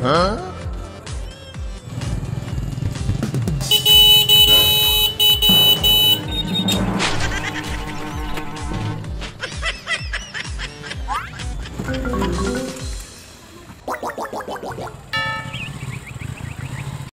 Huh?